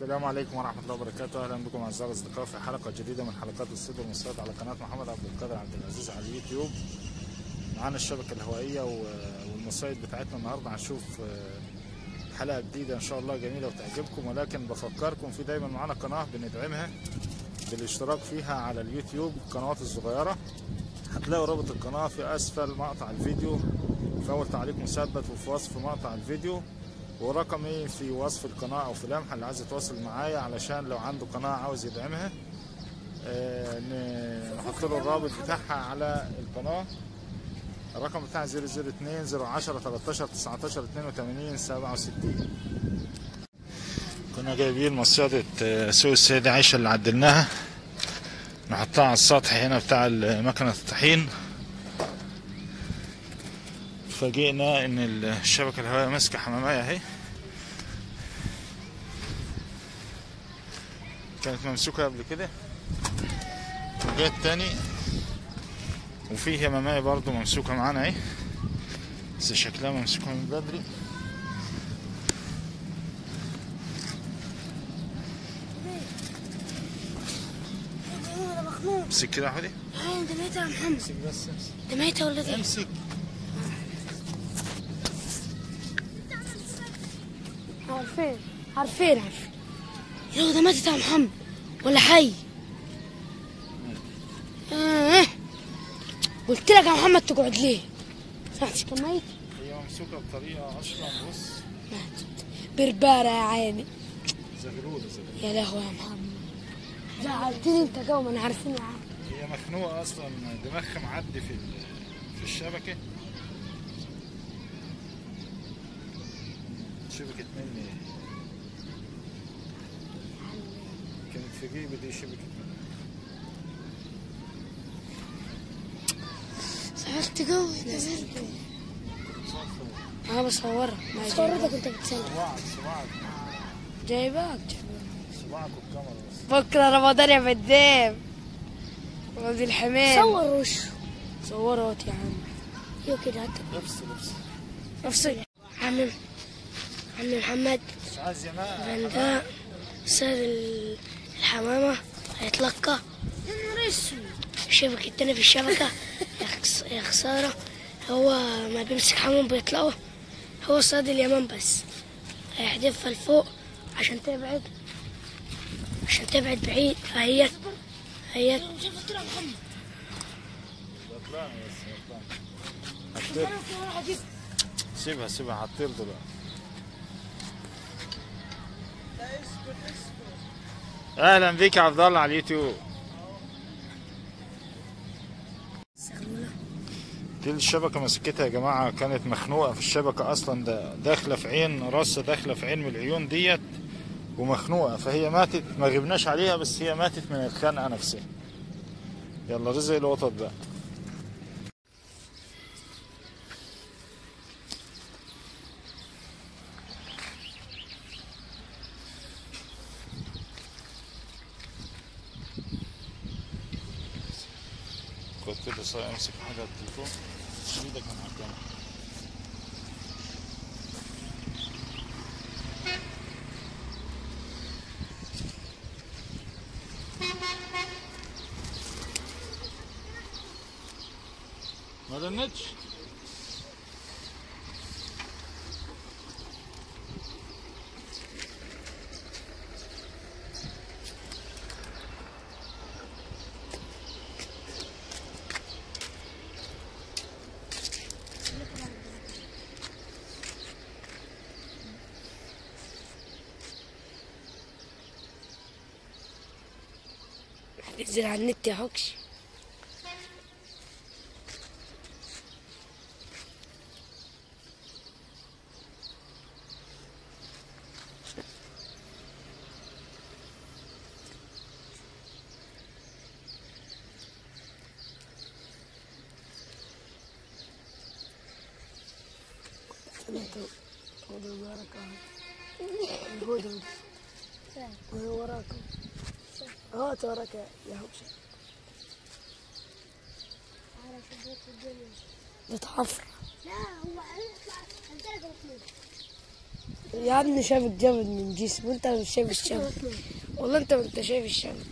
السلام عليكم ورحمة الله وبركاته. أهلا بكم أعزائي الأصدقاء في حلقة جديدة من حلقات الصيد والمصطاد على قناة محمد عبد القادر عبد العزيز على اليوتيوب. معانا الشبكة الهوائية والمصايد بتاعتنا. النهاردة هنشوف آه، حلقة جديدة إن شاء الله جميلة وتعجبكم. ولكن بفكركم في دايما معانا قناة بندعمها بالاشتراك فيها على اليوتيوب القنوات الصغيرة. هتلاقوا رابط القناة في أسفل مقطع الفيديو في أول تعليق مثبت وفي وصف مقطع الفيديو. ورقمي في وصف القناة أو في لمحة اللي عايز يتواصل معايا علشان لو عنده قناة عاوز يدعمها آه، نحط له الرابط بتاعها على القناة. الرقم بتاعي 002 010 13 19 82 67 كنا جايبين مصيدة آه، سوق السيدة عائشة اللي عدلناها. نحطها على السطح هنا بتاع مكنة الطحين. فاجئنا ان الشبكة الهوائية ماسكة حمامية اهي كانت ممسوكة قبل كده وجات تاني وفي همامية برضو ممسوكة معانا اهي بس شكلها ممسوكة من بدري امسك كده يا حودي هاي انت ميتة يا محمد امسك بس امسك ميتة ولا إيه؟ امسك عارفين. عارفين عارفين. يلا ده ماتت يا محمد ولا حي. آه. قلت لك يا محمد تقعد ليه؟ سمعتش كان ميت؟ هي ممسوكة بطريقة أصلا بص ماتت. بربارة يا عيني. زغلولة زغلولة. يا لهوي يا محمد. زعلتني انت جو ما أنا عارفين يا عم. هي مخنوقة أصلا دماغها معدي في في الشبكة. شبكة مني. كانت في جيبي دي شبكة مني. زعلت قوي نزلت. أنا بصورها صورتك انت بتصور صباعك صباعك جايبك صباعك والكاميرا بس. بكرة رمضان يا بدام ودي الحمام. صور وشه صورت يا عم. يو كده هات لبس لبس نفسي عم عم محمد. صار ال- الحمامة. هيتلقى. الشبكة التانية في الشبكة. يا خس- يا خسارة هو ما بيمسك حمام بيطلعه. هو صاد اليمن بس. هيحدفها لفوق عشان تبعد. عشان تبعد بعيد. فهي هي سيبها سيبها هتطير دلوقتي. أهلا بيك يا عبد الله على اليوتيوب. دي الشبكة مسكتها يا جماعة كانت مخنوقة في الشبكة أصلا ده داخلة في عين راسة داخلة في عين من العيون ديت ومخنوقة. فهي ماتت ما غبناش عليها بس هي ماتت من الخنقة نفسها. يلا رزق القطط بقى. صايع امسك حاجة على التليفون إيدك من على ما رنتش نزل على النت يا هوكش وراك؟ هات وراك يا هوكش بتحفر. لا هو هيطلع يا ابني شابك جامد من جسمه انت مش شايف الشبك والله انت ما انت شايف الشبك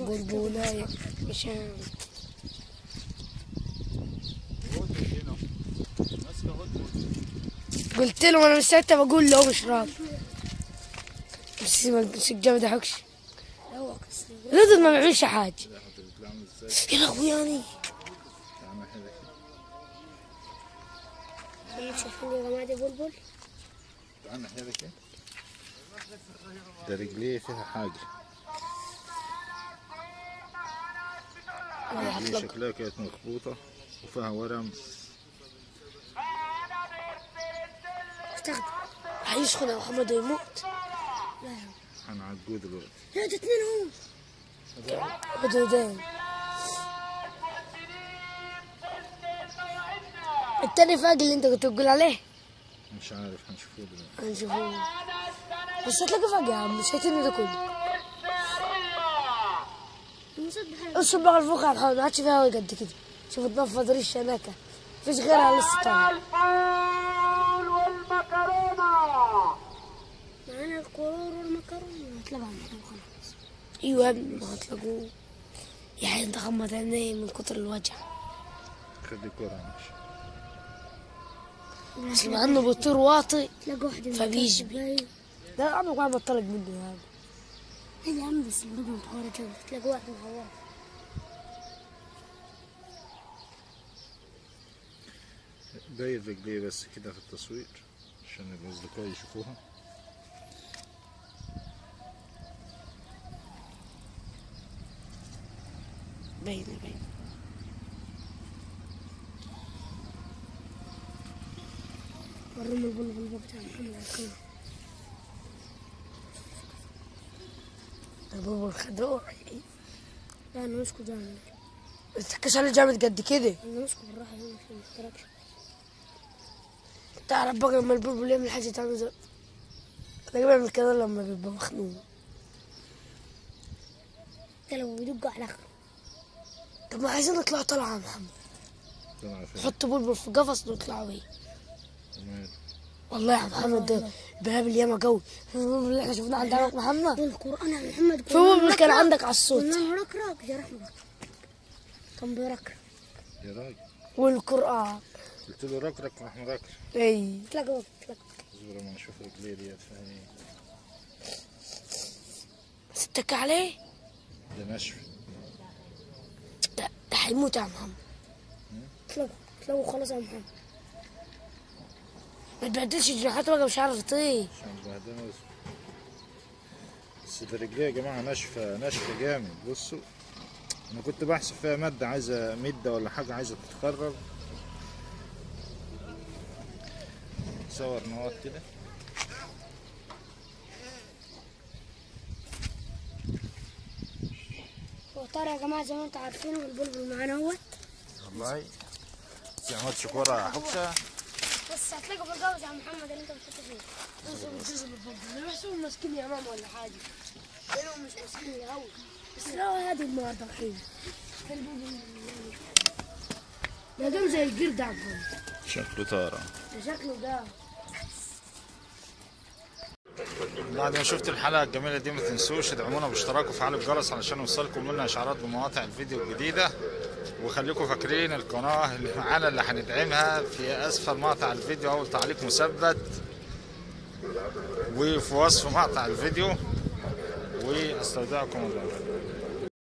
بلبولاية مش. قلت له أنا من ساعتها بقول له مش راضي بس الجامد ده حكش رضا ما بيعملش حاجة يا لهوي يعني. يا جماعة دي بلبل تعال كده ده رجليه فيها حاجة. رجليه شكلها كانت مخبوطة وفيها ورم. استخدم هيسخن يا محمد ويموت. هنعدوه دلوقتي. لا ده اتنين اهو حدودين. التاني فاق اللي انت كنت تقول عليه. مش عارف هنشوفه دلوقتي. هنشوفه. بس هتلاقي فاق يا عم مش هيتم ده كله. اصب بقى الفوق على الحوض ما عادش فيها هوا قد كده. شوف تنفض ريش هناك مفيش غيرها لسه طالعه الفول والمكرونة. معانا القرور والمكرونة. خلاص أيوه يا ابني ما هتلاقوه يا حي انت غمض عيني من كتر الوجع. خلي الكورة ماشي. بس مع انه بيطير واطي فبيشبه ده عمرك ما بطلق منه هذا. هذا يا عم بس الرجل متحورة جو تلاقي واحد متحورة باين رجليه بس كده في التصوير عشان الأصدقاء يشوفوها. باين باين ورم البلبل بتاع محمد لا أنا جامد تكش عليه جامد قد كده؟ أنا مسكو بالراحة هنا عشان ما تعرف بقى لما البلبل يعمل حاجة تعمل زي تلاقيه بيعمل كده لما بيبقى مخنوق. ده لو يدق على طب ما عايزين نطلع طلعة يا محمد. فين؟ نحط بلبل في قفص ونطلع بيه؟ والله يا محمد ده بهاب الياما قوي البلبل اللي إحنا شفناه عند عمك محمد. بالقرآن يا محمد في بلبل كان عندك على الصوت. قلنا ركرك يا رحمة. كان بيركرك يا راجل. والقرآن. قلت له ركرك راح مركر إي. تلاقي وقت تلاقي اصبر اما نشوف رجليه ديت إيه ستك عليه؟ ده نشف. هيموت يا محمد. تلاقوا تلاقوا خلاص يا محمد. ما تبهدلش جناحاته بقى مش عارف يطير بس ده رجليه يا جماعة ناشفه ناشفة جامد. بصوا أنا كنت بحسب فيها مادة عايزة مدة ولا حاجة عايزة تتكرر صور نقط كده. هو طار يا جماعة زي ما أنتم عارفين والبلبل معانا اهوت والله. زي ما قلت كورة حبشه بس هتلاقوا بالجوز يا محمد اللي انت بتحط فيه. أنا بحسبهم ماسكين يا ماما ولا حاجة. لانهم مش ماسكين الهوا بس لو هذه النهارده الحين ده دول زي الجرد يا محمد شكله طارة. ده شكله ده. بعد ما شفت الحلقة الجميلة دي ما تنسوش تدعمونا باشتراك وفعلوا الجرس علشان يوصلكم منا إشعارات بمقاطع الفيديو الجديدة. وخليكم فاكرين القناة اللي معانا اللي هندعمها في أسفل مقطع الفيديو اول تعليق مثبت. وفي وصف مقطع الفيديو. وأستودعكم الله.